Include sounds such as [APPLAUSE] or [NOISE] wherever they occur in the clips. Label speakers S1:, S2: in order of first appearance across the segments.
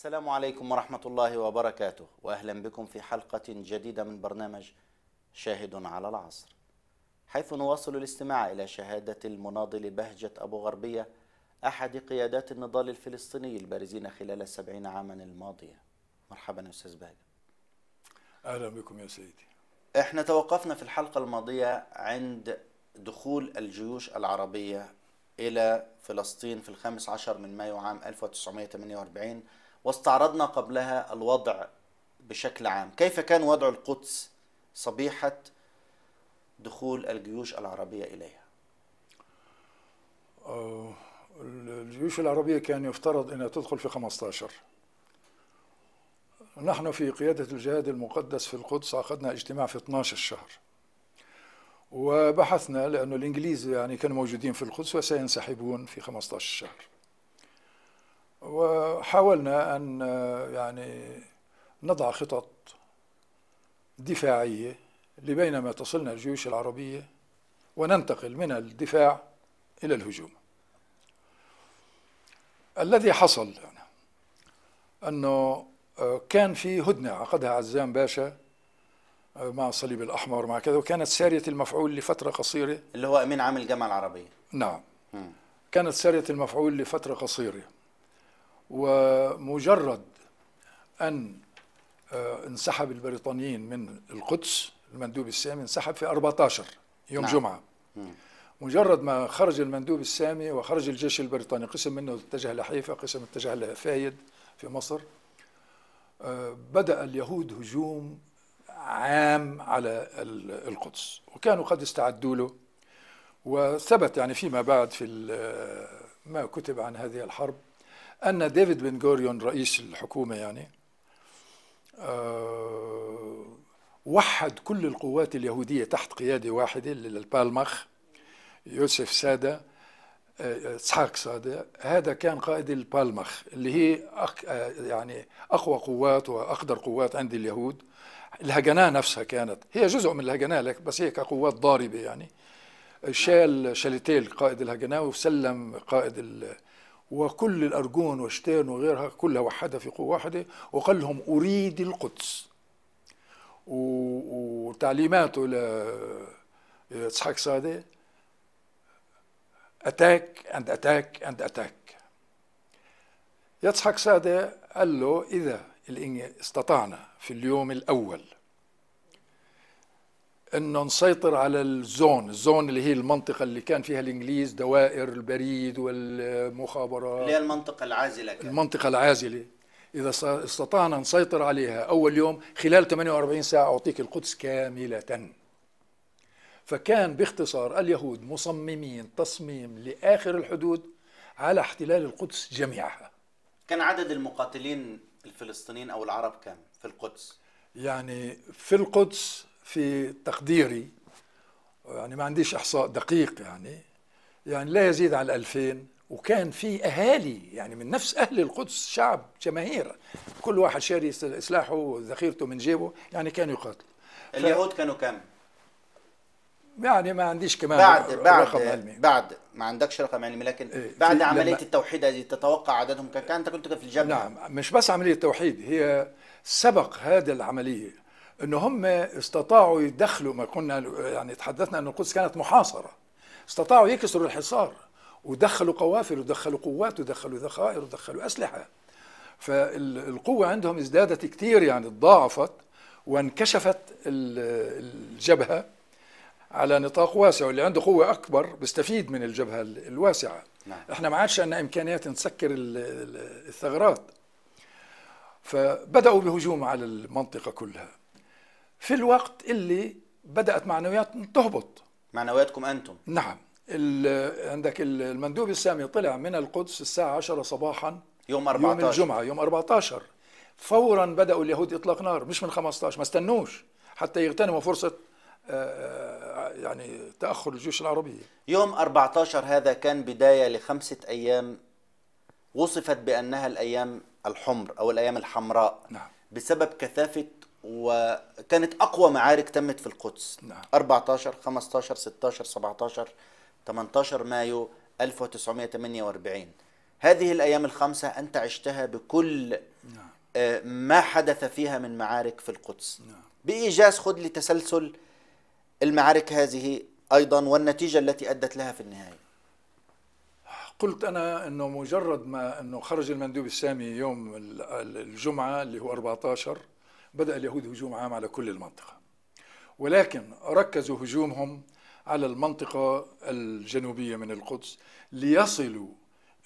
S1: السلام عليكم ورحمة الله وبركاته وأهلا بكم في حلقة جديدة من برنامج شاهد على العصر. حيث نواصل الاستماع إلى شهادة المناضل بهجة أبو غربية أحد قيادات النضال الفلسطيني البارزين خلال السبعين عاما الماضية. مرحبا يا أستاذ بهجة
S2: أهلا بكم يا سيدي.
S1: إحنا توقفنا في الحلقة الماضية عند دخول الجيوش العربية إلى فلسطين في الخامس عشر من مايو عام 1948 واستعرضنا قبلها الوضع بشكل عام. كيف كان وضع القدس صبيحة دخول الجيوش العربية إليها؟
S2: آه، الجيوش العربية كان يفترض أنها تدخل في 15 نحن في قيادة الجهاد المقدس في القدس عقدنا اجتماع في 12 شهر. وبحثنا لأنه الإنجليز يعني كانوا موجودين في القدس وسينسحبون في 15 شهر. وحاولنا أن يعني نضع خطط دفاعية لبينما تصلنا الجيوش العربية وننتقل من الدفاع إلى الهجوم. الذي حصل يعني أنه آه، كان في هدنة عقدها عزام باشا آه، مع الصليب الأحمر مع كذا وكانت سارية المفعول لفترة قصيرة.
S1: اللي هو أمين عام الجامعة العربية.
S2: نعم.
S1: مم.
S2: كانت سارية المفعول لفترة قصيرة. ومجرد أن آه، انسحب البريطانيين من القدس المندوب السامي انسحب في 14 يوم
S1: نعم.
S2: جمعة
S1: مم.
S2: مجرد ما خرج المندوب السامي وخرج الجيش البريطاني قسم منه اتجه لحيفا قسم اتجه لفايد في مصر آه، بدأ اليهود هجوم عام على ال- القدس وكانوا قد استعدوا له وثبت يعني فيما بعد في ال- ما كتب عن هذه الحرب أن ديفيد بن غوريون رئيس الحكومة يعني آه، وحد كل القوات اليهودية تحت قيادة واحدة للبالمخ يوسف سادة آه، إسحاق سادة. هذا كان قائد البالمخ اللي هي أق... آه، يعني أقوى قوات وأقدر قوات عند اليهود. الهجناء نفسها كانت. هي جزء من الهجناء لك- بس هي كقوات ضاربة يعني. شال شاليتيل قائد الهجناء وسلم قائد. وكل الأرجون وشتين وغيرها كلها وحدها في قوة واحدة وقال لهم أريد القدس. وتعليماته لإسحاق سادة attack and attack and attack إسحاق سادة قال له إذا استطعنا في اليوم الأول. أنه نسيطر على ال zone ال zone اللي هي المنطقة اللي كان فيها الإنجليز دوائر البريد والمخابرات.
S1: اللي هي المنطقة العازلة كانت.
S2: المنطقة العازلة. إذا س- استطعنا نسيطر عليها. أول يوم خلال 48 ساعة أعطيك القدس كاملة. فكان باختصار اليهود مصممين تصميم لآخر الحدود على احتلال القدس جميعها.
S1: كان عدد المقاتلين الفلسطينيين أو العرب كم في القدس؟
S2: يعني في القدس في تقديري يعني ما عنديش إحصاء دقيق يعني يعني لا يزيد على 2000 وكان في أهالي يعني من نفس أهل القدس شعب جماهير كل واحد شاري سلاحه وذخيرته من جيبه يعني كانوا يقاتلوا.
S1: اليهود كانوا كم؟
S2: يعني ما عنديش كمان
S1: بعد بعد
S2: رقم علمي.
S1: بعد ما عندكش رقم علمي لكن
S2: إيه،
S1: بعد
S2: لما-
S1: التوحيد هذه تتوقع عددهم كان أنت كنت في الجبهة
S2: نعم مش بس عملية توحيد هي سبق هذه العملية. إنه هم استطاعوا يدخلوا ما كنا يعني تحدثنا ان القدس كانت محاصرة. استطاعوا يكسروا الحصار ودخلوا قوافل ودخلوا قوات ودخلوا ذخائر ودخلوا أسلحة. فالقوة عندهم ازدادت كثير يعني تضاعفت وانكشفت ال- الجبهة على نطاق واسع واللي عنده قوة أكبر بيستفيد من الجبهة ال- الواسعة.
S1: نعم.
S2: إحنا ما عادش عندنا إمكانيات نسكر ال- ال- الثغرات. فبدأوا بهجوم على المنطقة كلها. في الوقت اللي بدأت معنويات تهبط.
S1: معنوياتكم أنتم.
S2: نعم. عندك ال- المندوب السامي طلع من القدس الساعة 10 صباحا.
S1: يوم
S2: يوم
S1: 14
S2: الجمعة يوم 14 فورا بدأوا اليهود إطلاق نار مش من 15 ما استنوش حتى يغتنموا فرصة آه، يعني تأخر الجيوش العربية.
S1: يوم 14 هذا كان بداية لخمسة أيام وصفت بأنها الأيام الحمر أو الأيام الحمراء.
S2: نعم.
S1: بسبب كثافة وكانت أقوى معارك تمت في القدس.
S2: نعم.
S1: 14 15 16 17 18 مايو 1948 هذه الأيام الخمسة أنت عشتها بكل
S2: نعم.
S1: آه، ما حدث فيها من معارك في القدس.
S2: نعم.
S1: بإيجاز خذ لي تسلسل المعارك هذه أيضا والنتيجة التي أدت لها في النهاية.
S2: قلت أنا إنه مجرد ما إنه خرج المندوب السامي يوم ال- ال- الجمعة اللي هو 14 بدأ اليهود هجوم عام على كل المنطقة. ولكن ركزوا هجومهم على المنطقة الجنوبية من القدس ليصلوا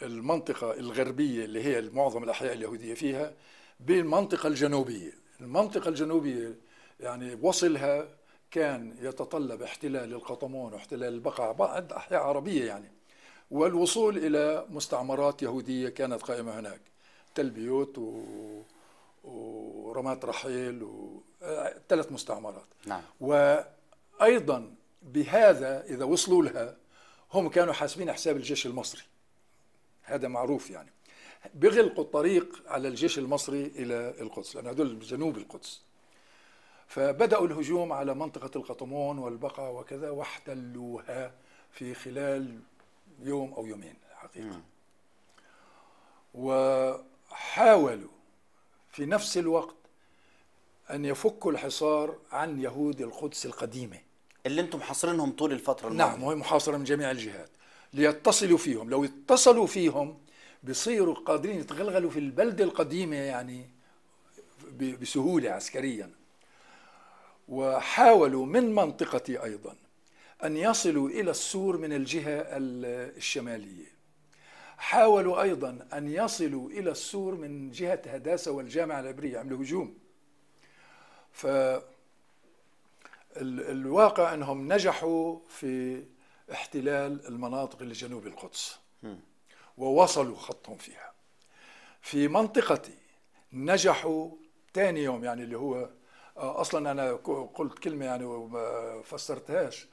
S2: المنطقة الغربية اللي هي معظم الأحياء اليهودية فيها بالمنطقة الجنوبية. المنطقة الجنوبية يعني وصلها كان يتطلب احتلال القطمون واحتلال البقع بعض أحياء عربية يعني. والوصول إلى مستعمرات يهودية كانت قائمة هناك. تل بيوت و... ورمات رحيل و... آه، ثلاث مستعمرات.
S1: نعم.
S2: وأيضا بهذا إذا وصلوا لها هم كانوا حاسبين حساب الجيش المصري. هذا معروف يعني. بغلقوا الطريق على الجيش المصري إلى القدس لأن هذول جنوب القدس. فبدأوا الهجوم على منطقة القطمون والبقع وكذا واحتلوها في خلال يوم أو يومين حقيقة.
S1: مم.
S2: وحاولوا في نفس الوقت أن يفكوا الحصار عن يهود القدس القديمة.
S1: اللي أنتم حاصرينهم طول الفترة الماضية
S2: نعم وهي محاصرة من جميع الجهات. ليتصلوا فيهم لو اتصلوا فيهم بيصيروا قادرين يتغلغلوا في البلدة القديمة يعني بسهولة عسكريا. وحاولوا من منطقتي أيضا أن يصلوا إلى السور من الجهة ال- الشمالية. حاولوا أيضا أن يصلوا إلى السور من جهة هداسة والجامعة العبرية عملوا هجوم. ف ال- الواقع أنهم نجحوا في احتلال المناطق اللي جنوب القدس. ووصلوا خطهم فيها. في منطقتي نجحوا ثاني يوم يعني اللي هو آه، أصلا أنا قلت كلمة يعني وما فسرتهاش.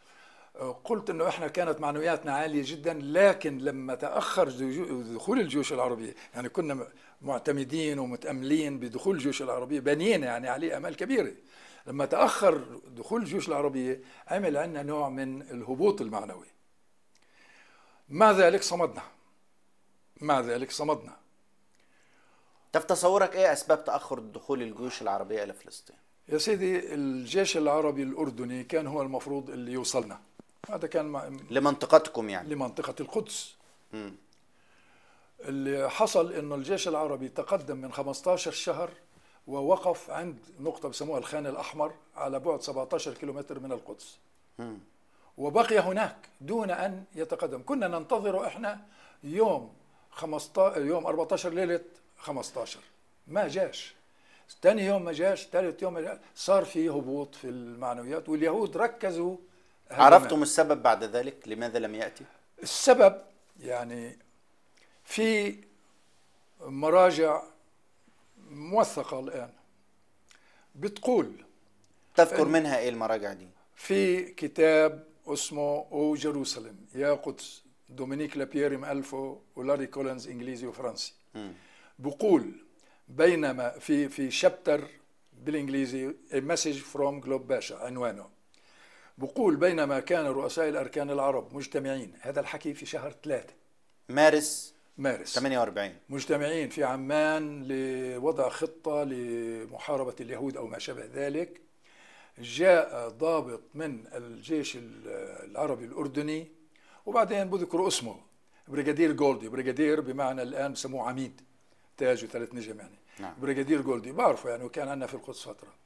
S2: قلت إنه إحنا كانت معنوياتنا عالية جدا لكن لما تأخر دخول الجيوش العربية يعني كنا معتمدين ومتأملين بدخول الجيوش العربية بنينا يعني عليه أمال كبيرة. لما تأخر دخول الجيوش العربية عمل عندنا نوع من الهبوط المعنوي. مع ذلك صمدنا. مع ذلك صمدنا.
S1: طب تصورك إيه أسباب تأخر دخول الجيوش العربية إلى فلسطين؟
S2: يا سيدي الجيش العربي الأردني كان هو المفروض اللي يوصلنا. هذا كان مع-
S1: لمنطقتكم يعني
S2: لمنطقة القدس
S1: مم.
S2: اللي حصل إنه الجيش العربي تقدم من 15 شهر ووقف عند نقطة بسموها الخان الأحمر على بعد 17 كيلومتر من القدس
S1: مم.
S2: وبقي هناك دون أن يتقدم كنا ننتظره إحنا يوم 15 يوم 14 ليلة 15 ما جاش ثاني يوم ما جاش ثالث يوم ما جاش صار في هبوط في المعنويات واليهود ركزوا.
S1: عرفتم السبب بعد ذلك؟ لماذا لم يأتي؟
S2: السبب يعني في مراجع موثقة الآن بتقول
S1: تذكر منها إيه المراجع دي؟
S2: في كتاب اسمه أو جيروسالم يا قدس دومينيك لابييري مؤلفه ولاري كولينز إنجليزي وفرنسي. بقول بينما في في شابتر بالإنجليزي A message from جلوب باشا عنوانه. بقول بينما كان رؤساء الأركان العرب مجتمعين هذا الحكي في شهر ثلاثة.
S1: مارس
S2: مارس.
S1: 48
S2: مجتمعين في عمان لوضع خطة لمحاربة اليهود أو ما شابه ذلك. جاء ضابط من الجيش العربي الأردني وبعدين بذكروا اسمه brigadier جولدي. brigadier بمعنى الآن بسموه عميد تاج وثلاث نجم يعني.
S1: نعم.
S2: brigadier جولدي بعرفه يعني وكان عندنا في القدس فترة.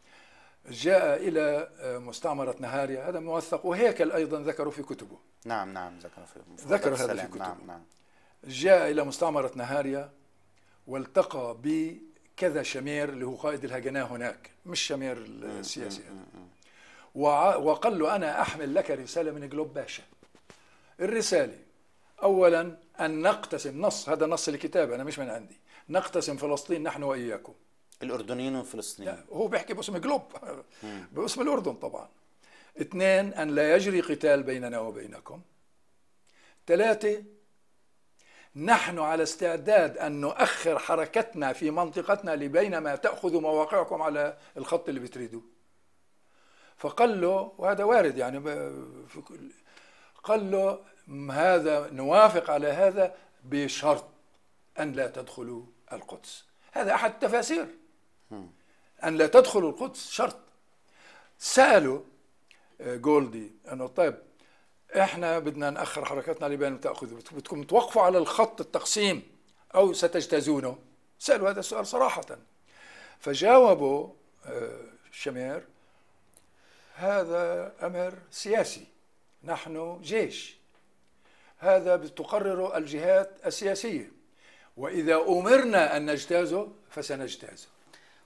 S2: جاء إلى مستعمرة نهاريا هذا موثق وهيكل أيضا ذكروا في كتبه.
S1: نعم نعم ذكر في
S2: ذكر هذا. في
S1: نعم
S2: كتبه.
S1: نعم
S2: جاء إلى مستعمرة نهاريا والتقى بكذا شمير اللي هو قائد الهجناء هناك مش شمير السياسي هذا. وقال له أنا أحمل لك رسالة من جلوب باشا. الرسالة أولا أن نقتسم نص هذا نص الكتاب أنا مش من عندي. نقتسم فلسطين نحن وإياكم.
S1: الأردنيين والفلسطينيين.
S2: لا هو بيحكي باسم جلوب باسم الأردن طبعا. اثنين أن لا يجري قتال بيننا وبينكم. ثلاثة نحن على استعداد أن نؤخر حركتنا في منطقتنا لبينما تأخذوا مواقعكم على الخط اللي بتريدوه. فقال له وهذا وارد يعني قال له هذا نوافق على هذا بشرط أن لا تدخلوا القدس. هذا أحد التفاسير. أن لا تدخلوا القدس شرط. سألوا آه، جولدي أنه طيب إحنا بدنا نأخر حركتنا لبين تأخذوا. بدكم توقفوا على الخط التقسيم أو ستجتازونه؟ سألوا هذا السؤال صراحة. فجاوبوا آه، شمير هذا أمر سياسي. نحن جيش. هذا تقرر الجهات السياسية. وإذا أمرنا أن نجتازه فسنجتازه.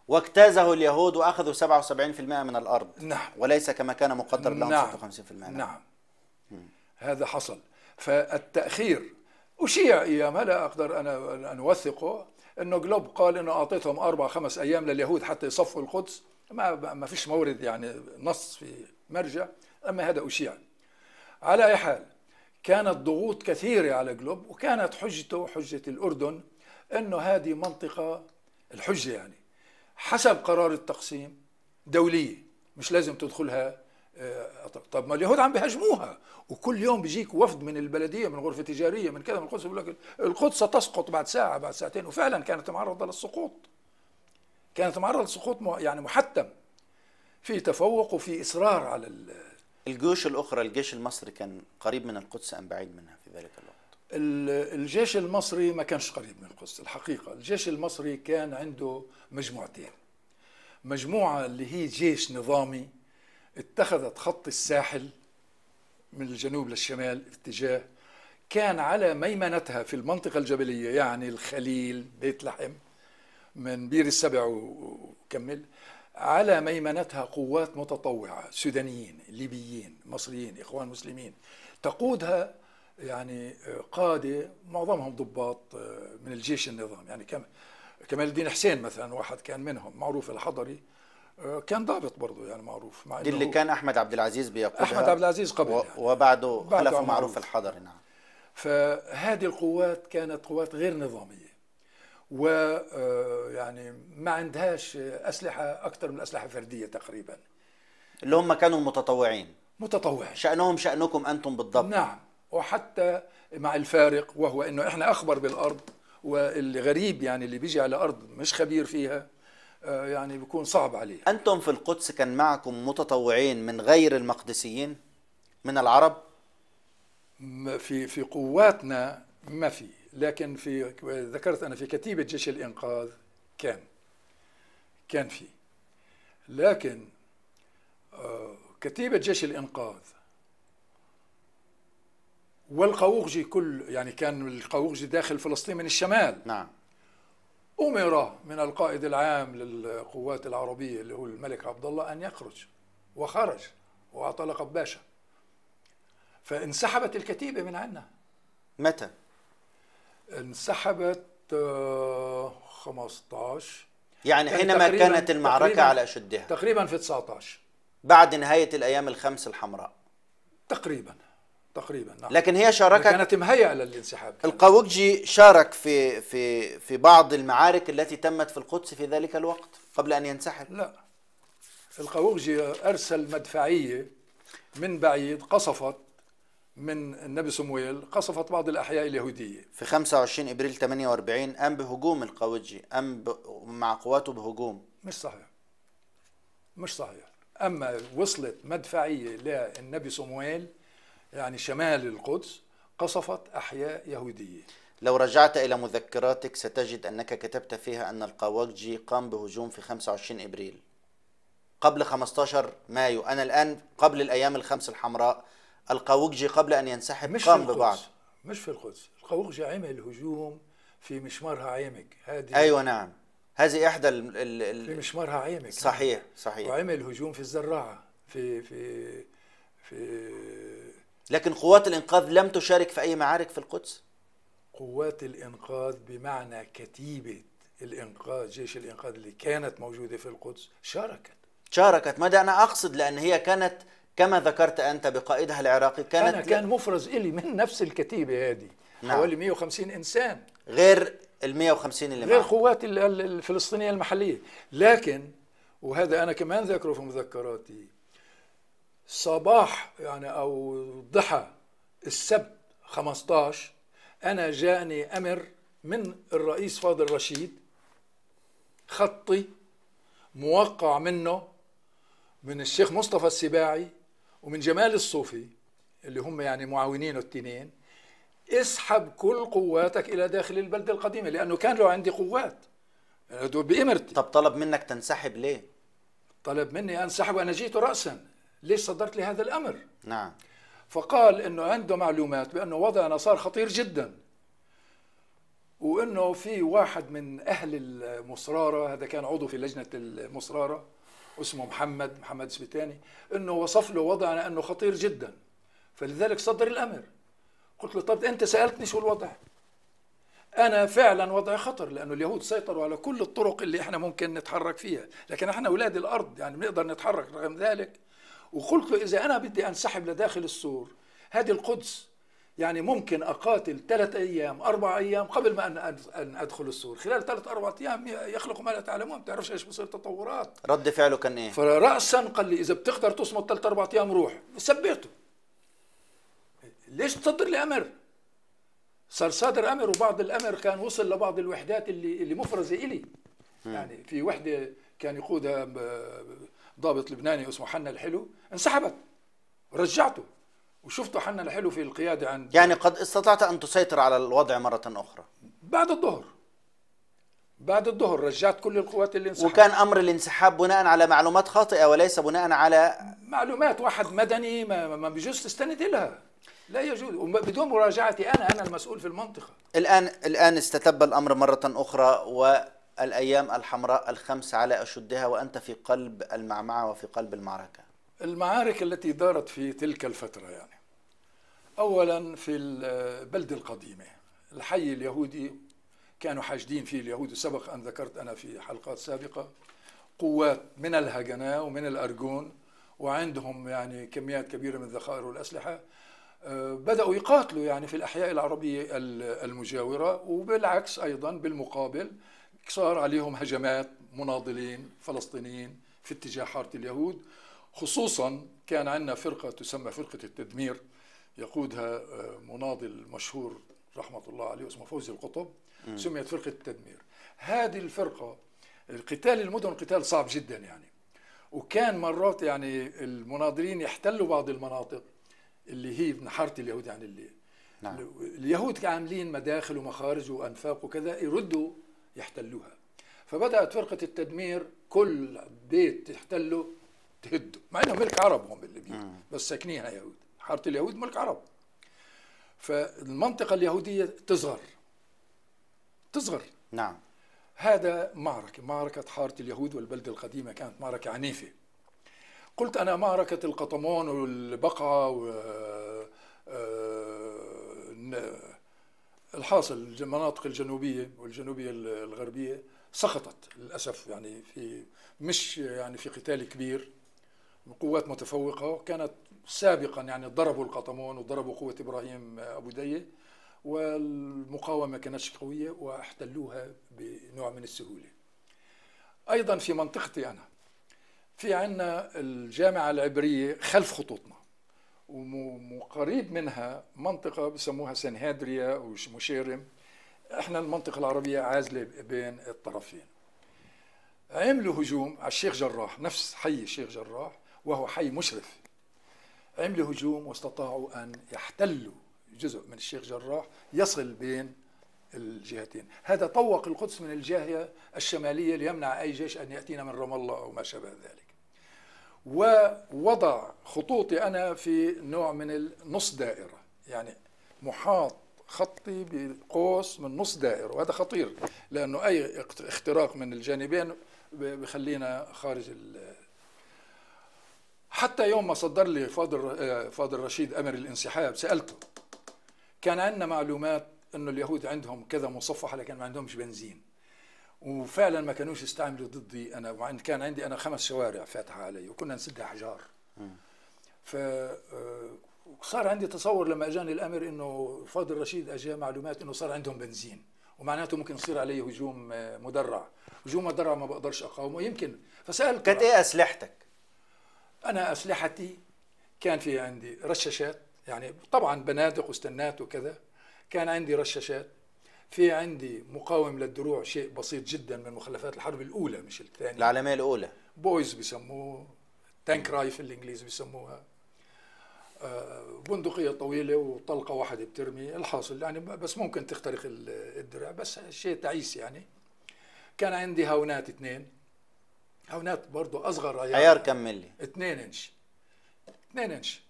S1: واجتازه اليهود وأخذوا 77% من الأرض.
S2: نعم.
S1: وليس كما كان مقدر لهم
S2: نعم.
S1: 56%
S2: نعم. هذا حصل. فالتأخير أشيع أيامها لا أقدر أنا أن أوثقه. أنه جلوب قال أنه أعطيتهم أربع خمس أيام لليهود حتى يصفوا القدس. ما ما فيش مورد يعني نص في مرجع. أما هذا أشيع. على أي حال كانت ضغوط كثيرة على جلوب وكانت حجته حجة الأردن أنه هذه منطقة الحجة يعني. حسب قرار التقسيم دولية مش لازم تدخلها آه، طب ما اليهود عم بيهاجموها وكل يوم بيجيك وفد من البلدية من غرفة تجارية من كذا من القدس بيقول لك القدس ستسقط بعد ساعة بعد ساعتين وفعلا كانت معرضة للسقوط. كانت معرضة للسقوط يعني محتم. في تفوق وفي إصرار على ال-
S1: الجيوش الأخرى الجيش المصري كان قريب من القدس أم بعيد منها في ذلك الوقت؟
S2: ال- الجيش المصري ما كانش قريب من القدس الحقيقة. الجيش المصري كان عنده مجموعتين. مجموعة اللي هي جيش نظامي اتخذت خط الساحل من الجنوب للشمال اتجاه كان على ميمنتها في المنطقة الجبلية يعني الخليل بيت لحم من بير السبع وكمل على ميمنتها قوات متطوعة سودانيين ليبيين مصريين إخوان مسلمين. تقودها يعني قادة معظمهم ضباط من الجيش النظام. يعني كم كمال الدين حسين مثلا واحد كان منهم معروف الحضري كان ضابط برضه يعني معروف مع
S1: دي اللي كان أحمد عبد العزيز بيقودها.
S2: أحمد عبد العزيز قبل
S1: و-
S2: يعني.
S1: وبعده
S2: بعده
S1: خلفه
S2: معروف.
S1: معروف الحضري نعم.
S2: فهذه القوات كانت قوات غير نظامية. ويعني ما عندهاش أسلحة أكثر من الأسلحة الفردية تقريبا.
S1: اللي هم كانوا متطوعين.
S2: متطوعة
S1: شأنهم شأنكم أنتم بالضبط.
S2: نعم. وحتى مع الفارق وهو إنه إحنا أخبر بالأرض والغريب يعني اللي بيجي على أرض مش خبير فيها آه، يعني بيكون صعب عليه.
S1: أنتم في القدس كان معكم متطوعين من غير المقدسيين؟ من العرب؟
S2: في في قواتنا ما في لكن في ذكرت أنا في كتيبة جيش الإنقاذ كان كان في. لكن آه، كتيبة جيش الإنقاذ والقوقجي كل يعني كان القوقجي داخل فلسطين من الشمال.
S1: نعم.
S2: أمر من القائد العام للقوات العربية اللي هو الملك عبد الله أن يخرج وخرج وأعطى لقب باشا. فانسحبت الكتيبة من عنا.
S1: متى؟
S2: انسحبت آه، 15
S1: يعني
S2: يعني
S1: حينما كانت المعركة على أشدها.
S2: تقريبا في 19
S1: بعد نهاية الأيام الخمس الحمراء.
S2: تقريبا. تقريبا نعم.
S1: لكن هي شاركت
S2: كانت مهيئة للانسحاب.
S1: القوقجي شارك في في في بعض المعارك التي تمت في القدس في ذلك الوقت قبل أن ينسحب؟
S2: لا. القوقجي أرسل مدفعية من بعيد قصفت من النبي صمويل قصفت بعض الأحياء اليهودية.
S1: في 25 إبريل 48 قام بهجوم القوقجي قام ب- مع قواته بهجوم.
S2: مش صحيح. مش صحيح. أما وصلت مدفعية للنبي صمويل يعني شمال القدس قصفت أحياء يهودية.
S1: لو رجعت إلى مذكراتك ستجد أنك كتبت فيها أن القواقجي قام بهجوم في 25 إبريل. قبل 15 مايو أنا الآن قبل الأيام الخمس الحمراء القواقجي قبل أن ينسحب
S2: مش في
S1: قام ببعض.
S2: القدس مش في القدس. القوقجي عمل هجوم في مشمارها عيمك. هذه
S1: أيوة نعم. هذه إحدى ال ال
S2: في
S1: ال
S2: مشمارها عيمك.
S1: صحيح صحيح.
S2: وعمل هجوم في الزراعة في في في
S1: لكن قوات الإنقاذ لم تشارك في أي معارك في القدس؟
S2: قوات الإنقاذ بمعنى كتيبة الإنقاذ جيش الإنقاذ اللي كانت موجودة في القدس شاركت.
S1: شاركت. ماذا أنا أقصد لأن هي كانت كما ذكرت أنت بقائدها العراقي كانت
S2: أنا كان مفرز إلي من نفس الكتيبة هذه
S1: نعم.
S2: حوالي 150 إنسان.
S1: غير ال 150 اللي
S2: غير قوات ال- ال- الفلسطينية المحلية. لكن وهذا أنا كمان ذاكره في مذكراتي صباح يعني أو ضحى السبت 15 أنا جاءني أمر من الرئيس فاضل رشيد خطي موقع منه من الشيخ مصطفى السباعي ومن جمال الصوفي اللي هم يعني معاونينه التنين. اسحب كل قواتك إلى داخل البلده القديمه لأنه كان له عندي قوات. بإمرتي.
S1: طب طلب منك تنسحب ليه؟
S2: طلب مني أنسحب وأنا جيت راسا. ليش صدرت لي هذا الأمر؟
S1: نعم.
S2: فقال إنه عنده معلومات بأنه وضعنا صار خطير جدا. وإنه في واحد من أهل المصرارة هذا كان عضو في لجنة المصرارة اسمه محمد محمد سبيتاني إنه وصف له وضعنا إنه خطير جدا. فلذلك صدر الأمر. قلت له طب أنت سألتني شو الوضع؟ أنا فعلا وضعي خطر لأنه اليهود سيطروا على كل الطرق اللي إحنا ممكن نتحرك فيها. لكن إحنا أولاد الأرض يعني بنقدر نتحرك رغم ذلك. وقلت له إذا أنا بدي أنسحب لداخل السور هذه القدس يعني ممكن أقاتل ثلاث أيام أربع أيام قبل ما أن أدخل السور. خلال ثلاث أربع أيام يخلق ما لا تعلمون ما بتعرفش إيش بصير تطورات.
S1: رد فعله كان إيه؟
S2: فراسا قال لي إذا بتقدر تصمد ثلاث أربع أيام روح. ثبته ليش تصدر لي أمر؟ صار صادر أمر وبعض الأمر كان وصل لبعض الوحدات اللي اللي مفرزة إلي. يعني في وحدة كان يقودها ضابط لبناني اسمه حنا الحلو انسحبت رجعته وشفته حنا الحلو في القيادة عند
S1: يعني قد استطعت أن تسيطر على الوضع مرة أخرى.
S2: بعد الظهر. بعد الظهر رجعت كل القوات اللي انسحبت.
S1: وكان أمر الانسحاب بناء على معلومات خاطئة وليس بناء على
S2: معلومات واحد مدني ما, ما بيجوز تستند لها لا يجوز. بدون مراجعتي أنا أنا المسؤول في المنطقة.
S1: الآن الآن استتب الأمر مرة أخرى والايام الحمراء الخمس على أشدها وأنت في قلب المعمعة وفي قلب المعركة.
S2: المعارك التي دارت في تلك الفترة يعني. اولا في البلده القديمة. الحي اليهودي كانوا حاشدين فيه اليهود. سبق أن ذكرت أنا في حلقات سابقة. قوات من الهجنة ومن الأرجون وعندهم يعني كميات كبيرة من الذخائر والأسلحة. بدأوا يقاتلوا يعني في الأحياء العربية المجاورة وبالعكس أيضا بالمقابل. صار عليهم هجمات مناضلين فلسطينيين في اتجاه حارة اليهود. خصوصا كان عندنا فرقة تسمى فرقة التدمير يقودها مناضل مشهور رحمة الله عليه اسمه فوزي القطب سميت فرقة التدمير. هذه الفرقة قتال المدن قتال صعب جدا يعني. وكان مرات يعني المناضلين يحتلوا بعض المناطق اللي هي من حارة اليهود يعني اللي نعم. اليهود عاملين مداخل ومخارج وأنفاق وكذا يردوا يحتلوها. فبدأت فرقة التدمير كل بيت تحتله تهده. مع إنه ملك عرب هم اللي بس ساكنينها يهود حارة اليهود ملك عرب. فالمنطقة اليهودية تصغر. تصغر.
S1: نعم.
S2: هذا معركة معركة حارة اليهود والبلدة القديمة كانت معركة عنيفة. قلت أنا معركة القطمون والبقعة و الحاصل المناطق الجنوبية والجنوبية الغربية سقطت للأسف يعني في مش يعني في قتال كبير قوات متفوقة وكانت سابقا يعني ضربوا القطمون وضربوا قوة إبراهيم أبو دية والمقاومة ما كانتش قوية واحتلوها بنوع من السهولة. أيضا في منطقتي أنا في عندنا الجامعة العبرية خلف خطوطنا. وقريب منها منطقة بسموها سنهادريا ومشيرم. إحنا المنطقة العربية عازلة بين الطرفين. عملوا هجوم على الشيخ جراح نفس حي الشيخ جراح وهو حي مشرف. عملوا هجوم واستطاعوا أن يحتلوا جزء من الشيخ جراح يصل بين الجهتين. هذا طوق القدس من الجاهية الشمالية ليمنع أي جيش أن يأتينا من رام الله أو ما شابه ذلك. ووضع خطوطي أنا في نوع من النص دائرة. يعني محاط خطي بقوس من نص دائرة وهذا خطير لأنه أي اختراق من الجانبين بخلينا خارج ال. حتى يوم ما صدر لي فاضل فاضل رشيد أمر الانسحاب سألته كان عندنا معلومات إنه اليهود عندهم كذا مصفحه لكن ما عندهمش بنزين؟ وفعلا ما كانوش يستعملوا ضدي أنا وعند كان عندي أنا خمس شوارع فاتحة علي وكنا نسدها احجار ف صار عندي تصور لما أجاني الأمر إنه فاضل رشيد اجى معلومات إنه صار عندهم بنزين ومعناته ممكن يصير علي هجوم مدرع. هجوم مدرع ما بقدرش أقاومه. يمكن فسألت
S1: كانت إيه أسلحتك؟
S2: أنا أسلحتي كان في عندي رشاشات يعني طبعا بنادق واستنات وكذا كان عندي رشاشات. في عندي مقاوم للدروع شيء بسيط جدا من مخلفات الحرب الأولى مش الثانية.
S1: العالمية الأولى.
S2: Boys بيسموه tank rifle الإنجليزي بيسموها. آه، بندقية طويلة وطلقة واحدة بترمي الحاصل يعني بس ممكن تخترق ال- الدرع بس شيء تعيس يعني. كان عندي هاونات اثنين. هاونات برضو أصغر
S1: عيار كم ملي
S2: 2 إنش. 2 إنش.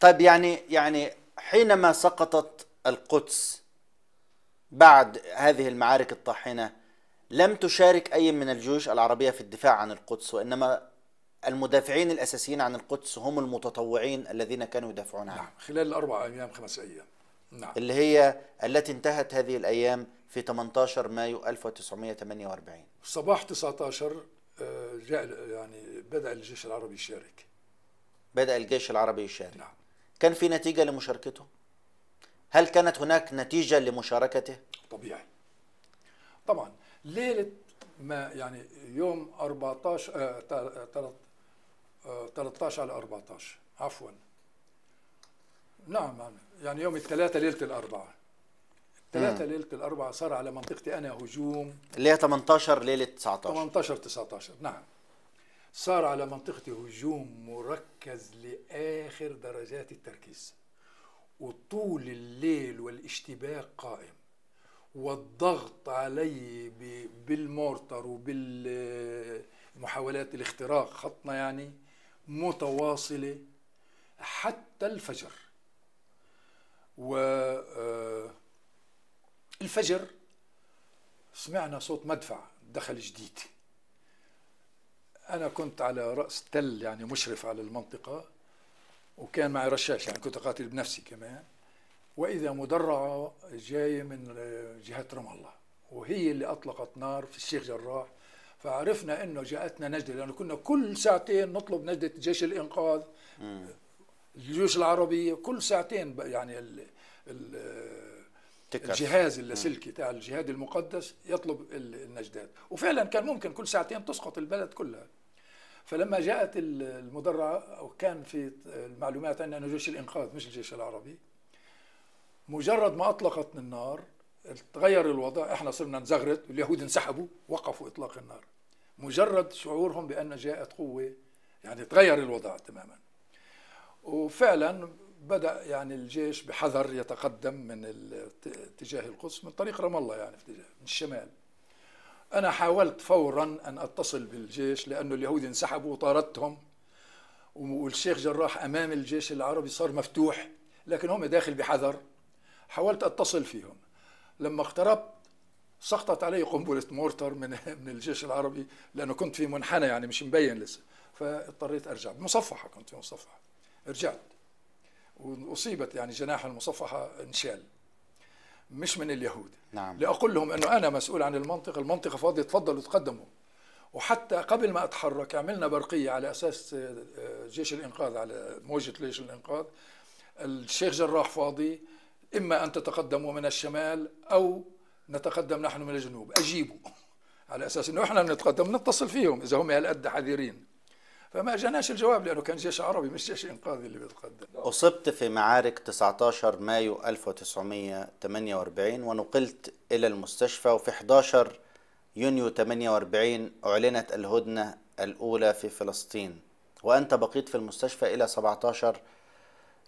S1: طيب يعني يعني حينما سقطت القدس بعد هذه المعارك الطاحنة لم تشارك أي من الجيوش العربية في الدفاع عن القدس وإنما المدافعين الأساسيين عن القدس هم المتطوعين الذين كانوا يدافعون عنها
S2: نعم خلال الأربع أيام خمس أيام. نعم.
S1: اللي هي التي انتهت هذه الأيام في 18 مايو 1948
S2: صباح 19 آه، جاء يعني بدأ الجيش العربي يشارك.
S1: بدأ الجيش العربي يشارك.
S2: نعم.
S1: كان في نتيجة لمشاركته؟ هل كانت هناك نتيجة لمشاركته؟
S2: طبيعي. طبعا ليلة ما يعني يوم 14 آه تل- تل- آه 13 على 14 عفوا. نعم نعم. يعني يوم الثلاثة ليلة الأربعاء. الثلاثة ليلة الأربعاء صار على منطقتي أنا هجوم.
S1: اللي هي 18 ليلة 19
S2: 18 19 نعم. صار على منطقتي هجوم مركز لآخر درجات التركيز. وطول الليل والاشتباك قائم والضغط علي بالمورتر وبالمحاولات الاختراق خطنا يعني متواصلة حتى الفجر. و آه، الفجر سمعنا صوت مدفع دخل جديد. أنا كنت على رأس تل يعني مشرف على المنطقة. وكان معي رشاش يعني كنت أقاتل بنفسي كمان. وإذا مدرعة جاية من جهة رام الله وهي اللي أطلقت نار في الشيخ جراح. فعرفنا أنه جاءتنا نجدة لأنه كنا كل ساعتين نطلب نجدة جيش الإنقاذ الجيوش العربية كل ساعتين يعني ال ال
S1: تكر.
S2: الجهاز اللاسلكي تاع الجهاد المقدس يطلب ال- النجدات. وفعلا كان ممكن كل ساعتين تسقط البلد كلها. فلما جاءت ال- المدرعة وكان في المعلومات عندنا أنه جيش الإنقاذ مش الجيش العربي مجرد ما أطلقت النار تغير الوضع إحنا صرنا نزغرت واليهود انسحبوا وقفوا إطلاق النار. مجرد شعورهم بأن جاءت قوة يعني تغير الوضع تماما. وفعلا بدأ يعني الجيش بحذر يتقدم من اتجاه القدس من طريق رام الله يعني في من الشمال. أنا حاولت فورا أن أتصل بالجيش لأنه اليهود انسحبوا وطاردتهم. والشيخ جراح أمام الجيش العربي صار مفتوح لكن هم داخل بحذر. حاولت أتصل فيهم. لما اقتربت سقطت علي قنبلة مورتر من من الجيش العربي لأنه كنت في منحنى يعني مش مبين لسه. فاضطريت أرجع. بمصفحة كنت في مصفحة. رجعت. وأصيبت يعني جناح المصفحة انشال. مش من اليهود.
S1: نعم.
S2: لأقول لهم أنه أنا مسؤول عن المنطقة المنطقة فاضية تفضلوا تقدموا. وحتى قبل ما أتحرك عملنا برقية على أساس آه، آه، جيش الإنقاذ على موجة جيش الإنقاذ. الشيخ جراح فاضي. إما أن تتقدموا من الشمال أو نتقدم نحن من الجنوب. أجيبوا. على أساس إنه إحنا بنتقدم نتصل فيهم إذا هم هالقد حذرين. فما جاناش الجواب لأنه كان جيش عربي مش جيش إنقاذي اللي بيتقدم.
S1: أصبت في معارك 19 مايو 1948 ونقلت إلى المستشفى وفي 11 يونيو 48 أعلنت الهدنة الأولى في فلسطين. وأنت بقيت في المستشفى إلى 17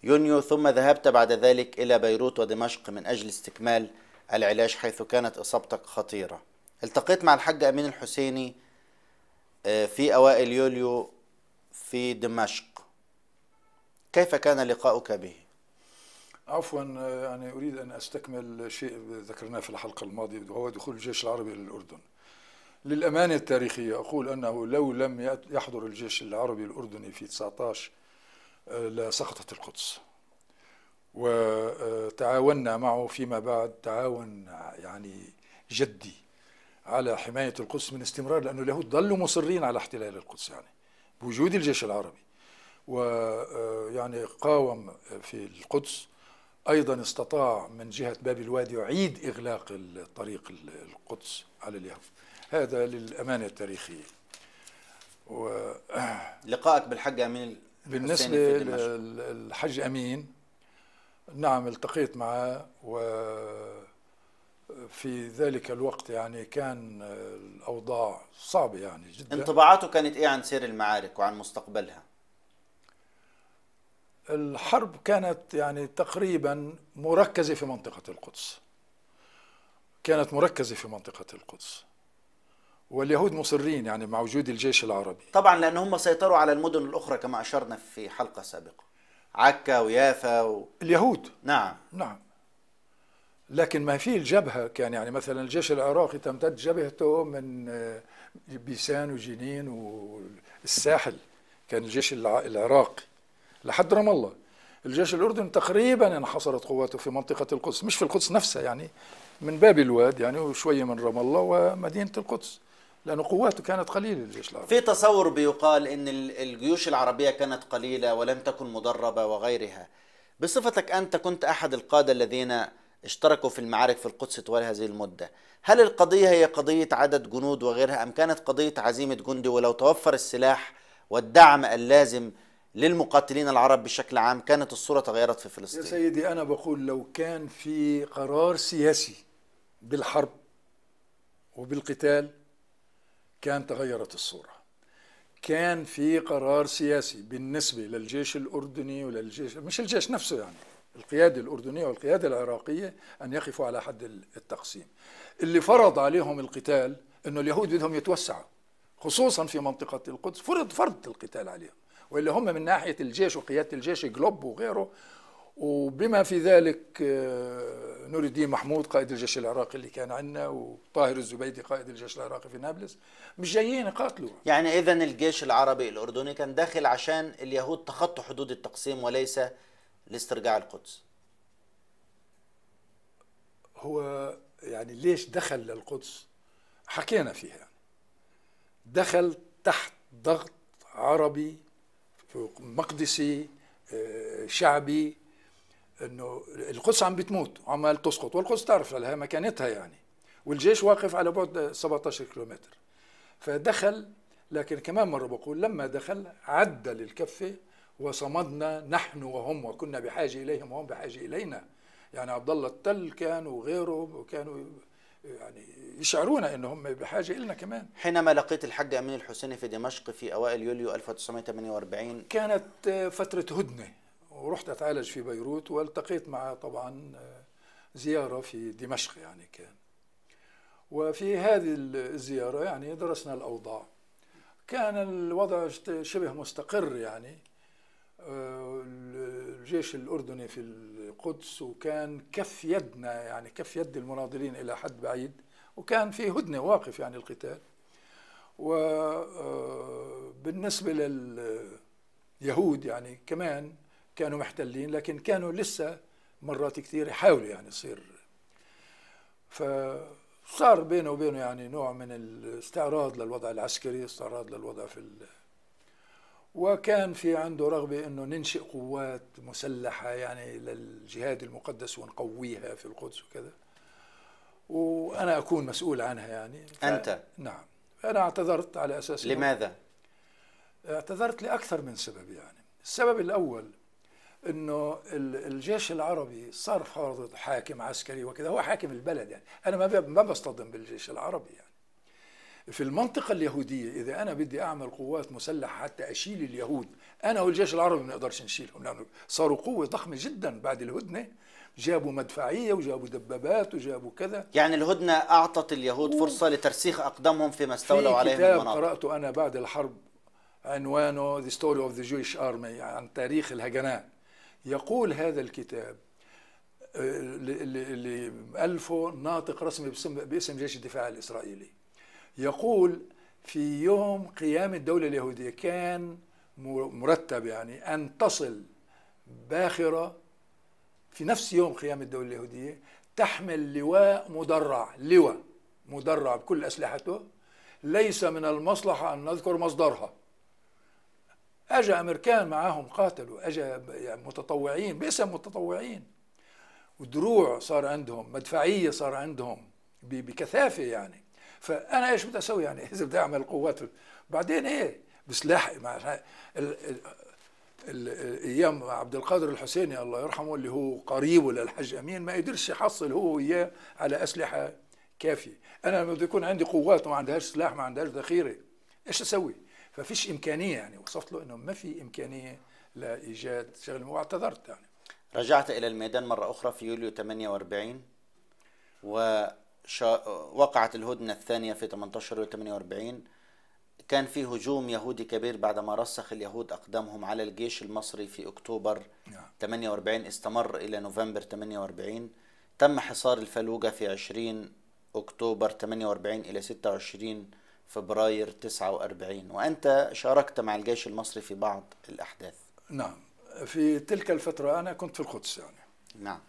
S1: يونيو ثم ذهبت بعد ذلك إلى بيروت ودمشق من أجل استكمال العلاج حيث كانت إصابتك خطيرة. التقيت مع الحاج أمين الحسيني آه، في أوائل يوليو في دمشق كيف كان لقاؤك به؟
S2: عفوا يعني أريد أن أستكمل شيء ذكرناه في الحلقة الماضية وهو دخول الجيش العربي للاردن. للأمانة التاريخية أقول أنه لو لم يحضر الجيش العربي الأردني في 19 آه، لسقطت القدس. وتعاوننا معه فيما بعد تعاون يعني جدي على حماية القدس من استمرار لأنه اليهود ظلوا مصرين على احتلال القدس يعني بوجود الجيش العربي. ويعني قاوم في القدس أيضا استطاع من جهة باب الوادي يعيد إغلاق الطريق القدس على اليهود. هذا للأمانة التاريخية.
S1: لقائك بالحاج أمين
S2: بالنسبة
S1: الحسيني في دمشق.
S2: للحج أمين نعم التقيت معه و في ذلك الوقت يعني كان الأوضاع صعبة يعني جدا.
S1: انطباعاته كانت إيه عن سير المعارك وعن مستقبلها؟
S2: الحرب كانت يعني تقريبا مركزة في منطقة القدس. كانت مركزة في منطقة القدس. واليهود مصرين يعني مع وجود الجيش العربي.
S1: طبعا لأن هم سيطروا على المدن الأخرى كما أشرنا في حلقة سابقة. عكا ويافا و...
S2: اليهود.
S1: نعم.
S2: نعم. لكن ما في الجبهة كان يعني مثلا الجيش العراقي تمتد جبهته من آه، بيسان وجنين والساحل كان الجيش الع- العراقي لحد رام الله. الجيش الأردني تقريبا انحصرت قواته في منطقة القدس مش في القدس نفسها يعني من باب الواد يعني وشوية من رام الله ومدينة القدس لأنه قواته كانت قليلة الجيش العربي
S1: في تصور بيقال ال- الجيوش العربية كانت قليلة ولم تكن مدربة وغيرها. بصفتك أنت كنت أحد القادة الذين اشتركوا في المعارك في القدس طوال هذه المدة. هل القضية هي قضية عدد جنود وغيرها أم كانت قضية عزيمة جندي؟ ولو توفر السلاح والدعم اللازم للمقاتلين العرب بشكل عام كانت الصورة تغيرت في
S2: يا
S1: فلسطين؟
S2: سيدي أنا بقول لو كان في قرار سياسي بالحرب وبالقتال كان تغيرت الصورة. كان في قرار سياسي بالنسبة للجيش الأردني وللجيش مش الجيش نفسه يعني القيادة الأردنية والقيادة العراقية أن يقفوا على حد التقسيم. اللي فرض عليهم القتال أنه اليهود بدهم يتوسعوا خصوصا في منطقة القدس. فرض فرض القتال عليهم وإلا هم من ناحية الجيش وقيادة الجيش جلوب وغيره. وبما في ذلك آه، نور الدين محمود قائد الجيش العراقي اللي كان عندنا وطاهر الزبيدي قائد الجيش العراقي في نابلس مش جايين يقاتلوا.
S1: يعني اذا الجيش العربي الأردني كان داخل عشان اليهود تخطوا حدود التقسيم وليس لاسترجاع القدس.
S2: هو يعني ليش دخل للقدس حكينا فيها. دخل تحت ضغط عربي مقدسي آه، شعبي إنه القدس عم بتموت وعمال تسقط. والقدس تعرف لها مكانتها يعني. والجيش واقف على بعد 17 كيلومتر. فدخل لكن كمان مرة بقول لما دخل عدل الكفة وصمدنا نحن وهم وكنا بحاجة إليهم وهم بحاجة إلينا. يعني عبد الله التل كان وغيره وكانوا يعني يشعرون انهم بحاجة النا كمان.
S1: حينما لقيت الحاج أمين الحسيني في دمشق في أوائل يوليو 1948
S2: كانت فترة هدنة. ورحت أتعالج في بيروت والتقيت معه طبعا زيارة في دمشق يعني كان. وفي هذه الزيارة يعني درسنا الأوضاع. كان الوضع شبه مستقر يعني. الجيش الأردني في القدس وكان كف يدنا يعني كف يد المناضلين إلى حد بعيد وكان في هدنة واقف يعني القتال. وبالنسبة لليهود يعني كمان كانوا محتلين لكن كانوا لسه مرات كثير يحاولوا يعني يصير. فصار بينه وبينه يعني نوع من الاستعراض للوضع العسكري استعراض للوضع في وكان في عنده رغبة أنه ننشئ قوات مسلحة يعني للجهاد المقدس ونقويها في القدس وكذا. وأنا أكون مسؤول عنها يعني.
S1: ف... أنت؟
S2: نعم. أنا اعتذرت على أساس
S1: لماذا؟
S2: اعتذرت لأكثر من سبب يعني. السبب الأول إنه الجيش العربي صار فرض حاكم عسكري وكذا. هو حاكم البلد يعني. أنا ما ما بصطدم بالجيش العربي يعني. في المنطقة اليهودية إذا أنا بدي أعمل قوات مسلحة حتى أشيل اليهود أنا والجيش العربي ما نقدرش نشيلهم لأنه صاروا قوة ضخمة جدا بعد الهدنة. جابوا مدفعية وجابوا دبابات وجابوا كذا.
S1: يعني الهدنة أعطت اليهود فرصة لترسيخ أقدامهم فيما استولوا عليهم
S2: في كتاب قرأته أنا بعد الحرب عنوانه The Story of the Jewish Army عن تاريخ الهجناء. يقول هذا الكتاب اللي ألفه ناطق رسمي باسم, باسم جيش الدفاع الإسرائيلي. يقول في يوم قيام الدولة اليهودية كان مرتب يعني أن تصل باخرة في نفس يوم قيام الدولة اليهودية تحمل لواء مدرع لواء مدرع بكل أسلحته ليس من المصلحة أن نذكر مصدرها. أجا أمريكان معاهم قاتلوا أجا متطوعين باسم متطوعين. ودروع صار عندهم مدفعية صار عندهم بكثافة يعني. فأنا إيش بدي أسوي يعني؟ [LAUGHS] إذا بدي أعمل قوات. بعدين إيه؟ بسلاح. مع أيام عبد القادر الحسيني الله يرحمه اللي هو قريبه للحج أمين ما قدرش يحصل هو وياه على أسلحة كافية. أنا لما بده يكون عندي قوات وما عندهاش سلاح ما عندهاش ذخيرة إيش أسوي؟ ففيش إمكانية يعني. وصفت له إنه ما في إمكانية لإيجاد شغله واعتذرت يعني.
S1: رجعت إلى الميدان مرة أخرى في يوليو 48 ووقعت الهدنة الثانية في 18 يوليو 48 كان في هجوم يهودي كبير بعدما رسخ اليهود أقدامهم على الجيش المصري في أكتوبر
S2: نعم.
S1: 48 استمر إلى نوفمبر 48 تم حصار الفلوجة في 20 أكتوبر 48 إلى 26 فبراير 49 وأنت شاركت مع الجيش المصري في بعض الأحداث.
S2: نعم. في تلك الفترة أنا كنت في القدس يعني.
S1: نعم.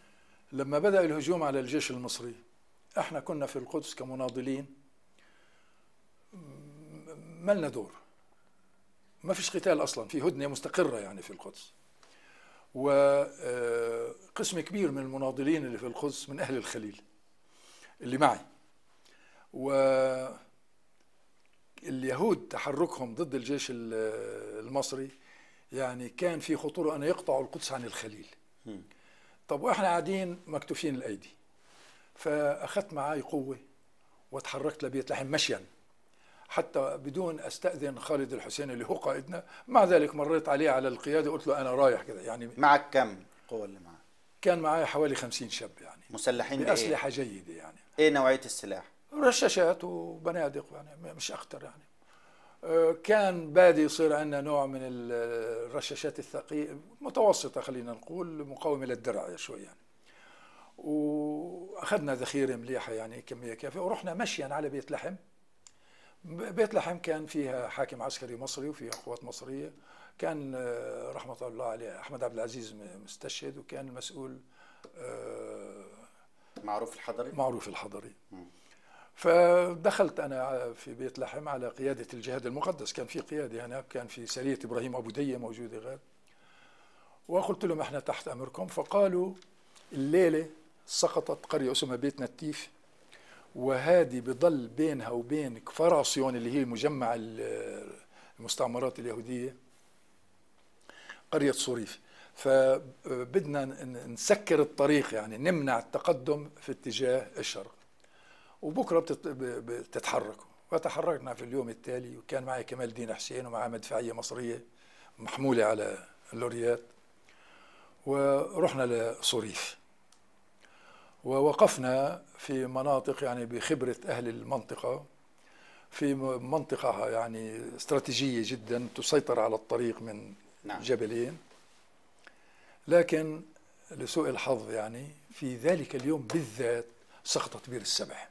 S2: لما بدأ الهجوم على الجيش المصري إحنا كنا في القدس كمناضلين. م- ملنا دور. ما فيش قتال أصلا في هدنة مستقرة يعني في القدس. وقسم كبير من المناضلين اللي في القدس من أهل الخليل اللي معي. و اليهود تحركهم ضد الجيش ال- المصري يعني كان في خطورة أن يقطعوا القدس عن الخليل. طب وإحنا قاعدين مكتوفين الأيدي. فأخذت معي قوة وتحركت لبيت لحم مشيا. حتى بدون أستأذن خالد الحسين اللي هو قائدنا مع ذلك مريت عليه على القيادة قلت له أنا رايح كذا يعني
S1: معك كم قوة اللي معك؟
S2: كان معي حوالي خمسين شاب يعني.
S1: مسلحين بإيه؟
S2: بأسلحة جيدة يعني.
S1: إيه نوعية السلاح؟
S2: رشاشات وبنادق يعني مش أكثر يعني. آه، كان بادي يصير عندنا نوع من ال- الرشاشات الثقيلة متوسطة خلينا نقول مقاومة للدرع شوي يعني. وأخذنا ذخيرة مليحة يعني كمية كافية ورحنا مشيا على بيت لحم. بيت لحم كان فيها حاكم عسكري مصري وفيها قوات مصرية. كان آه، رحمة الله عليه أحمد عبد العزيز مستشهد وكان المسؤول آه،
S1: معروف الحضري؟
S2: معروف الحضري. فدخلت أنا في بيت لحم على قيادة الجهاد المقدس. كان في قيادة هناك كان في سرية إبراهيم أبو دية موجودة غاد وقلت لهم إحنا تحت أمركم. فقالوا الليلة سقطت قرية اسمها بيت نتيف وهذه بضل بينها وبين كفر عصيون اللي هي مجمع ال- المستعمرات اليهودية قرية صريف. فبدنا نسكر الطريق يعني نمنع التقدم في اتجاه الشرق ب- بتتحركوا. فتحركنا في اليوم التالي وكان معي كمال الدين حسين ومعي مدفعيه مصرية محمولة على اللوريات. ورحنا لصريف. ووقفنا في مناطق يعني بخبرة أهل المنطقة في م- منطقة يعني استراتيجية جدا تسيطر على الطريق من
S1: نعم.
S2: جبلين. لكن لسوء الحظ يعني في ذلك اليوم بالذات سقطت بير السبع.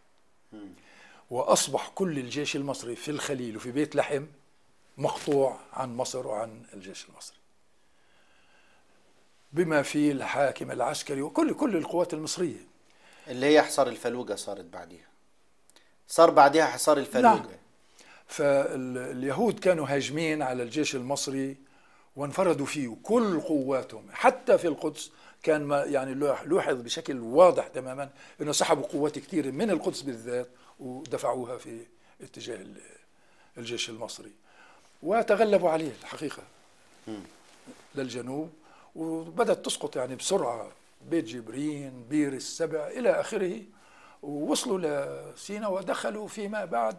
S2: وأصبح كل الجيش المصري في الخليل وفي بيت لحم مقطوع عن مصر وعن الجيش المصري. بما فيه الحاكم العسكري وكل كل القوات المصرية.
S1: اللي هي حصار الفلوجة صارت بعديها. صار بعدها حصار الفلوجة.
S2: نعم. فاليهود كانوا هاجمين على الجيش المصري وانفردوا فيه كل قواتهم. حتى في القدس كان ما يعني لوح- لوحظ بشكل واضح تماما إنه سحبوا قوات كثيره من القدس بالذات ودفعوها في اتجاه ال- الجيش المصري. وتغلبوا عليه الحقيقة للجنوب وبدأت تسقط يعني بسرعة. بيت جبرين بير السبع إلى آخره ووصلوا لسينا ودخلوا فيما بعد.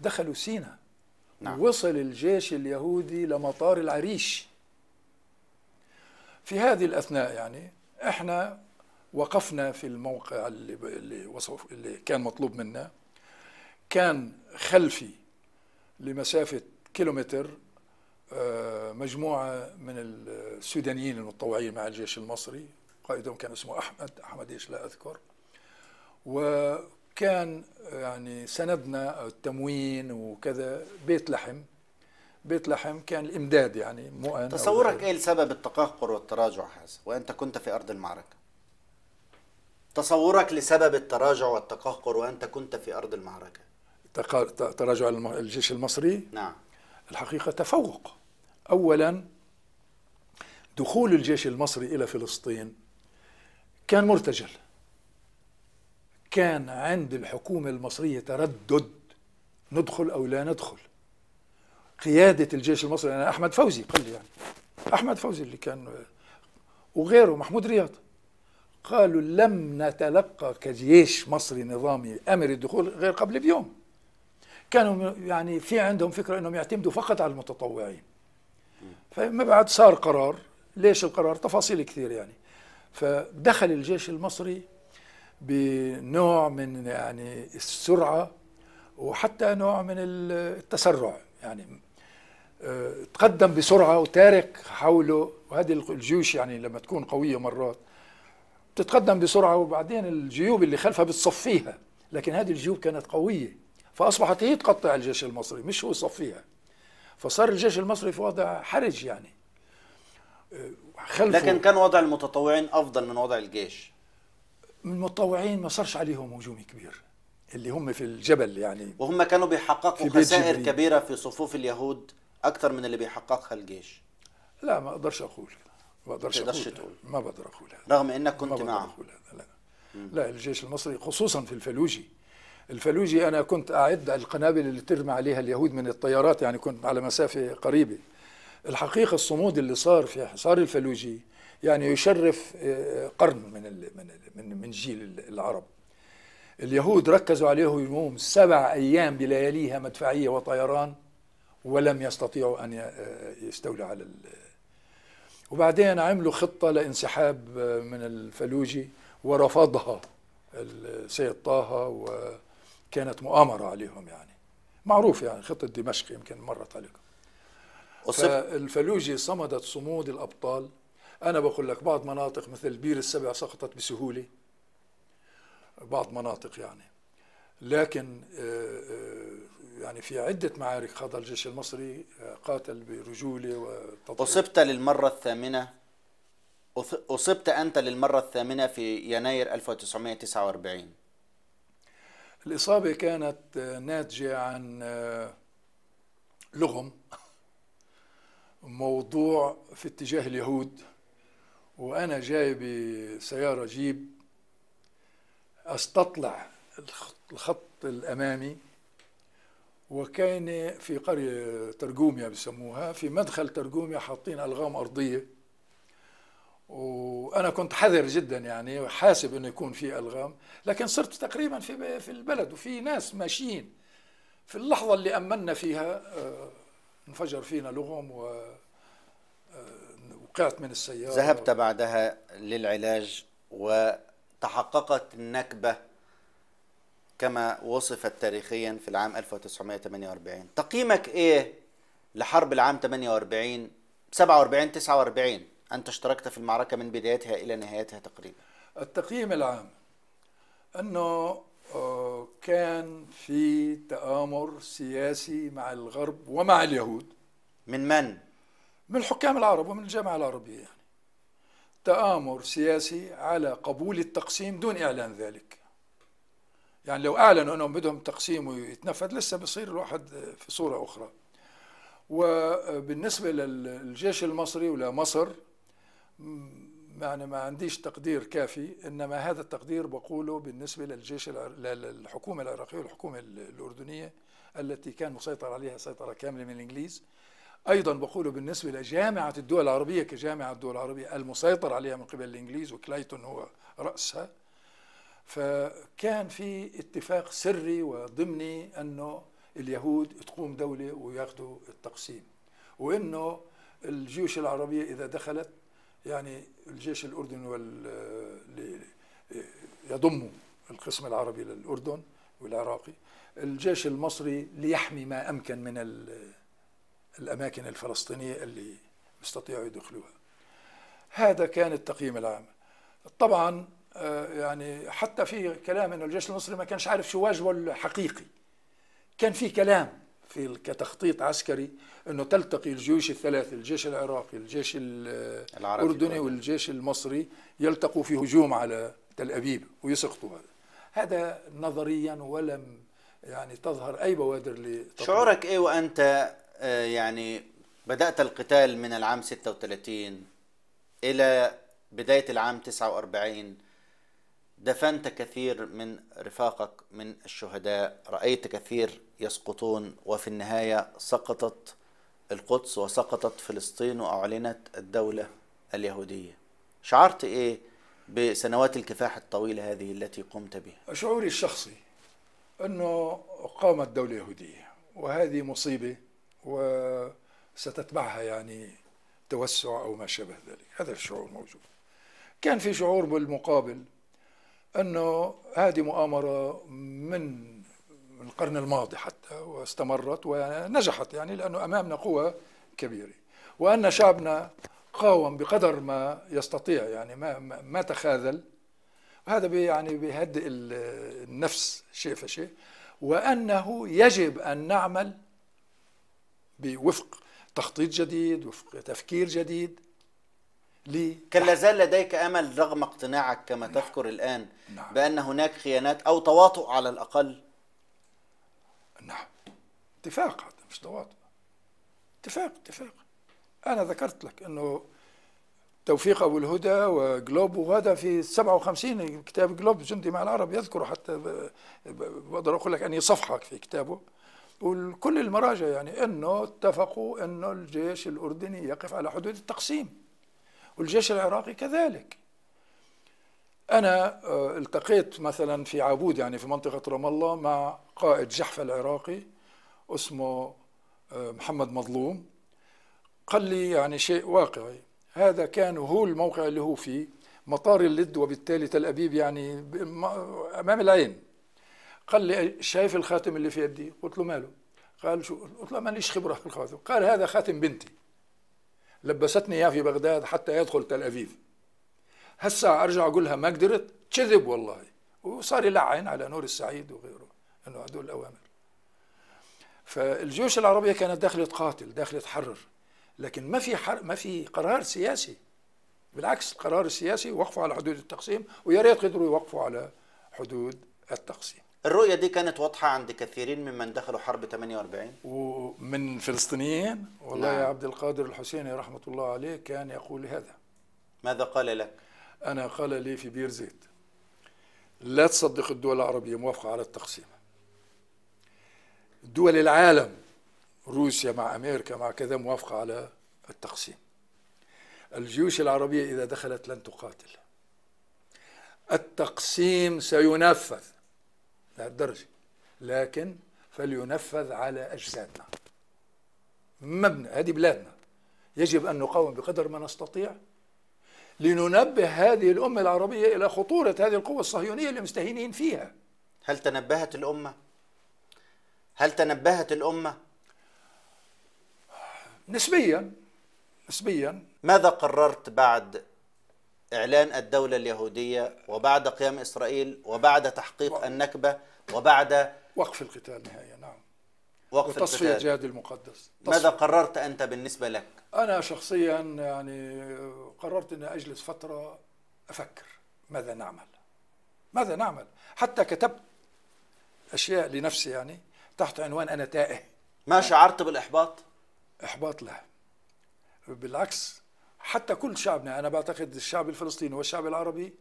S2: دخلوا سينا.
S1: نعم.
S2: وصل الجيش اليهودي لمطار العريش. في هذه الأثناء يعني إحنا وقفنا في الموقع اللي اللي وصف اللي كان مطلوب منا. كان خلفي لمسافة كيلومتر آه، مجموعة من السودانيين المتطوعين مع الجيش المصري قائدهم كان اسمه أحمد أحمد إيش لا أذكر. وكان يعني سندنا التموين وكذا بيت لحم. بيت لحم كان الإمداد يعني مو أو
S1: تصورك
S2: غيري.
S1: إيه لسبب التقهقر والتراجع هذا؟ وأنت كنت في أرض المعركة. تصورك لسبب التراجع والتقهقر وأنت كنت في أرض المعركة؟
S2: تراجع الجيش المصري؟
S1: نعم.
S2: الحقيقة تفوق. أولا دخول الجيش المصري إلى فلسطين كان مرتجل. كان عند الحكومة المصرية تردد ندخل أو لا ندخل. قيادة الجيش المصري أنا أحمد فوزي قال لي يعني أحمد فوزي اللي كان وغيره محمود رياض قالوا لم نتلقى كجيش مصري نظامي أمر الدخول غير قبل بيوم. كانوا يعني في عندهم فكرة أنهم يعتمدوا فقط على المتطوعين. فما بعد صار قرار. ليش القرار؟ تفاصيل كثير يعني. فدخل الجيش المصري بنوع من يعني السرعة وحتى نوع من التسرع. يعني آه، تقدم بسرعة وتارك حوله. وهذه الجيوش يعني لما تكون قوية مرات تتقدم بسرعة. وبعدين الجيوب اللي خلفها بتصفيها. لكن هذه الجيوب كانت قوية. فأصبحت هي تقطع الجيش المصري مش هو يصفيها. فصار الجيش المصري في وضع حرج يعني.
S1: آه، خلفه لكن كان وضع المتطوعين أفضل من وضع الجيش.
S2: المتطوعين ما صارش عليهم هجوم كبير اللي هم في الجبل يعني.
S1: وهم كانوا بيحققوا خسائر كبيرة في صفوف اليهود أكثر من اللي بيحققها الجيش.
S2: لا ما أقدرش أقول ما
S1: أقدرش أقول تقول.
S2: ما بقدر هذا.
S1: رغم إنك كنت معه.
S2: لا. لا الجيش المصري خصوصا في الفلوجي الفلوجي أنا كنت أعد القنابل اللي ترمى عليها اليهود من الطيارات يعني كنت على مسافة قريبة. الحقيقة الصمود اللي صار في حصار الفلوجي يعني يشرف آه، قرن من من من جيل العرب. اليهود ركزوا عليه يوم سبع أيام بلياليها مدفعية وطيران ولم يستطيعوا أن آه، يستولوا على وبعدين عملوا خطة لانسحاب آه، من الفلوجي ورفضها السيد طه وكانت مؤامرة عليهم يعني. معروف يعني خطة دمشق يمكن مرت عليكم. الفلوجي صمدت صمود الأبطال. أنا بقول لك بعض مناطق مثل بير السبع سقطت بسهولة. بعض مناطق يعني. لكن آه، آه، يعني في عدة معارك خاضها الجيش المصري آه، قاتل برجولة
S1: وتضحية أصبت للمرة الثامنة؟ أصبت أنت للمرة الثامنة في يناير 1949
S2: الإصابة كانت ناتجة عن لغم موضوع في اتجاه اليهود. وأنا جاي بسيارة جيب أستطلع الخط الأمامي وكان في قرية ترجوميا بسموها في مدخل ترجوميا حاطين ألغام أرضية. وأنا كنت حذر جدا يعني وحاسب إنه يكون في ألغام لكن صرت تقريبا في في البلد وفي ناس ماشيين. في اللحظة اللي امنا فيها آه، انفجر فينا لغم و آه، وقعت من السيارة.
S1: ذهبت بعدها للعلاج و تحققت النكبة كما وصفت تاريخيا في العام 1948 تقييمك إيه لحرب العام 48 47 49 أنت اشتركت في المعركة من بدايتها إلى نهايتها تقريبا
S2: التقييم العام أنه آه، كان في تآمر سياسي مع الغرب ومع اليهود
S1: من من؟
S2: من الحكام العرب ومن الجامعة العربية يعني. تآمر سياسي على قبول التقسيم دون إعلان ذلك يعني لو أعلنوا أنهم بدهم تقسيم ويتنفذ لسه بصير الواحد في صورة أخرى وبالنسبة للجيش المصري ولمصر يعني ما عنديش تقدير كافي إنما هذا التقدير بقوله بالنسبة للجيش للحكومة العراقية والحكومة الأردنية التي كان مسيطر عليها سيطرة كاملة من الإنجليز. أيضا بقول بالنسبة لجامعة الدول العربية كجامعة الدول العربية المسيطر عليها من قبل الإنجليز وكلايتون هو رأسها. فكان في اتفاق سري وضمني أنه اليهود تقوم دولة وياخذوا التقسيم وأنه الجيوش العربية إذا دخلت يعني الجيش الأردني وال يضم القسم العربي للأردن والعراقي. الجيش المصري ليحمي ما أمكن من الأماكن الفلسطينية اللي بيستطيعوا يدخلوها. هذا كان التقييم العام. طبعا آه، يعني حتى في كلام إنه الجيش المصري ما كانش عارف شو واجبه الحقيقي. كان في كلام. في كتخطيط عسكري إنه تلتقي الجيوش الثلاثه الجيش العراقي الجيش الأردني والجيش المصري يلتقوا في هجوم على تل أبيب ويسقطوا هذا. هذا نظريا ولم يعني تظهر أي بوادر
S1: لتطبيق شعورك إيه وأنت آه، يعني بدأت القتال من العام 36 إلى بداية العام 49 دفنت كثير من رفاقك من الشهداء رأيت كثير يسقطون وفي النهاية سقطت القدس وسقطت فلسطين وأعلنت الدولة اليهودية. شعرت إيه بسنوات الكفاح الطويلة هذه التي قمت بها؟
S2: شعوري الشخصي أنه قامت دولة يهودية وهذه مصيبة وستتبعها يعني توسع أو ما شابه ذلك. هذا الشعور موجود. كان في شعور بالمقابل أنه هذه مؤامرة من القرن الماضي حتى واستمرت ونجحت يعني لأنه أمامنا قوة كبيرة. وأن شعبنا قاوم بقدر ما يستطيع يعني ما ما تخاذل هذا يعني بيهدئ النفس شيء فشيء. وأنه يجب أن نعمل بوفق تخطيط جديد وفق تفكير جديد
S1: ليه؟ كان لازال لديك أمل رغم اقتناعك كما نعم. تذكر الآن نعم. بأن هناك خيانات أو تواطؤ على الأقل
S2: نعم اتفاق هذا مش تواطؤ اتفاق اتفاق أنا ذكرت لك أنه توفيق أبو الهدى وجلوب وهذا في 57 كتاب جلوب جندي مع العرب يذكر حتى بقدر أقول لك أني صفحه في كتابه وكل المراجع يعني أنه اتفقوا أنه الجيش الأردني يقف على حدود التقسيم والجيش العراقي كذلك. أنا آه، التقيت مثلا في عابود يعني في منطقة رام الله مع قائد جحفة العراقي اسمه آه، محمد مظلوم. قال لي يعني شيء واقعي. هذا كان هو الموقع اللي هو فيه. مطار اللد وبالتالي تل أبيب يعني أمام العين. قال لي شايف الخاتم اللي في يدي؟ قلت له ماله؟ قال شو؟ قلت له ماليش خبرة في الخاتم قال هذا خاتم بنتي. لبستني إياه في بغداد حتى يدخل تل أبيب هسا أرجع أقول لها ما قدرت كذب والله. وصار يلعن على نور السعيد وغيره إنه هدول الأوامر. فالجيوش العربية كانت داخلة تقاتل داخلة تحرر. لكن ما في حر... ما في قرار سياسي. بالعكس القرار السياسي وقفوا على حدود التقسيم ويا ريت قدروا يوقفوا على حدود التقسيم.
S1: الرؤية دي كانت واضحة عند كثيرين ممن دخلوا حرب 48
S2: ومن فلسطينيين؟ والله نعم. يا عبد القادر الحسيني رحمة الله عليه كان يقول هذا.
S1: ماذا قال لك؟
S2: أنا قال لي في بير زيت لا تصدق الدول العربية موافقة على التقسيم. دول العالم روسيا مع أمريكا مع كذا موافقة على التقسيم. الجيوش العربية إذا دخلت لن تقاتل. التقسيم سينفذ. لهالدرجة لكن فلينفذ على أجسادنا مبنى هذه بلادنا يجب أن نقاوم بقدر ما نستطيع لننبه هذه الأمة العربية إلى خطورة هذه القوة الصهيونية اللي مستهينين فيها
S1: هل تنبهت الأمة؟ هل تنبهت الأمة؟
S2: نسبيا نسبيا
S1: ماذا قررت بعد إعلان الدولة اليهودية وبعد قيام إسرائيل وبعد تحقيق. النكبة وبعد
S2: وقف القتال نهائيا نعم.
S1: وقف
S2: وتصفية الجهاد المقدس.
S1: تصفية. ماذا قررت أنت بالنسبة لك؟
S2: أنا شخصيا يعني قررت أني أجلس فترة أفكر ماذا نعمل. ماذا نعمل؟ حتى كتبت أشياء لنفسي يعني تحت عنوان أنا تائه.
S1: ما شعرت بالإحباط؟
S2: إحباط لا. بالعكس حتى كل شعبنا أنا بعتقد الشعب الفلسطيني والشعب العربي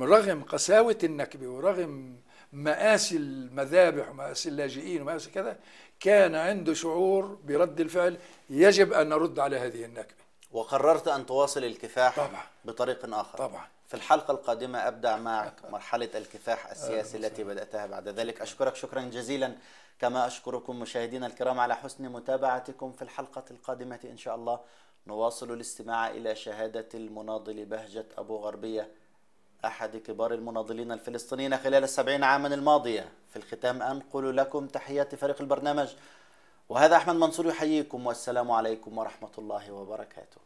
S2: رغم قساوة النكبة ورغم مآسي المذابح ومآسي اللاجئين ومآسي كذا كان عنده شعور برد الفعل يجب أن نرد على هذه النكبة.
S1: وقررت أن تواصل الكفاح
S2: طبعا.
S1: بطريق آخر.
S2: طبعا.
S1: في الحلقة القادمة أبدأ معك مرحلة الكفاح السياسي التي بدأتها بعد ذلك. أشكرك شكرا جزيلا. كما أشكركم مشاهدينا الكرام على حسن متابعتكم في الحلقة القادمة إن شاء الله. نواصل الاستماع إلى شهادة المناضل بهجة أبو غربية. أحد كبار المناضلين الفلسطينيين خلال السبعين عاما الماضية. في الختام أنقل لكم تحيات فريق البرنامج. وهذا أحمد منصور يحييكم والسلام عليكم ورحمة الله وبركاته.